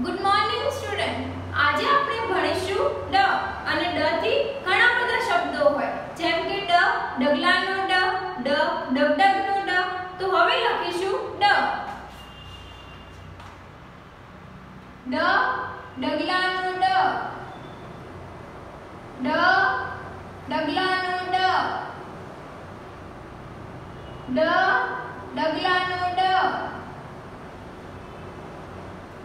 Good morning student આજે આપણે ભણીશું ડ અને ડ થી ઘણા બધા શબ્દો હોય. જેમ કે ડ, ડગલાનો ડ ડ, ડગડગનો ડ. તો હવે લખીશું ડ. ડ, ડગલાનો ડ. ડ, ડગલાનો ડ. ડ, ડગલાનો ડ.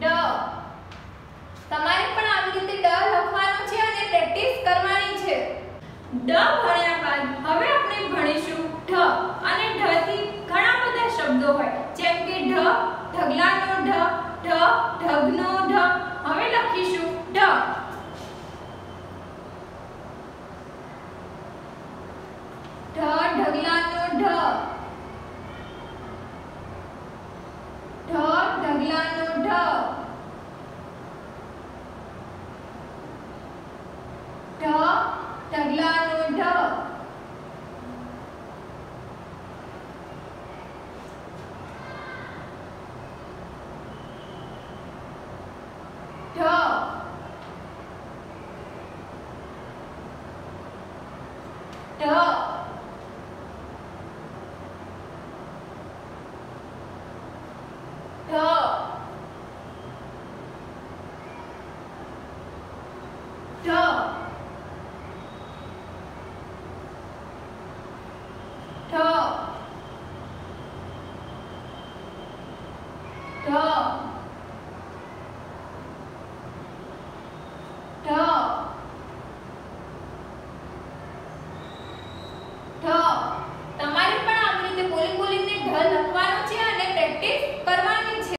ડ. તમારે પણ આવી રીતે ડ લખવાનું છે અને પ્રેક્ટિસ કરવાની છે. ડ ભણ્યા બાદ હવે આપણે ભણીશું ઢ. અને ઢ થી ઘણા બધા શબ્દો હોય, જેમ કે ઢ, ઢગલાનો ઢ ઢ ઢગનો ઢ હવે લખીશું ઢ ઢ ઢગલાનો ઢ ઢ ઢગલાનો ઢ ઢ ઢગલાનો ઢ. ઢ.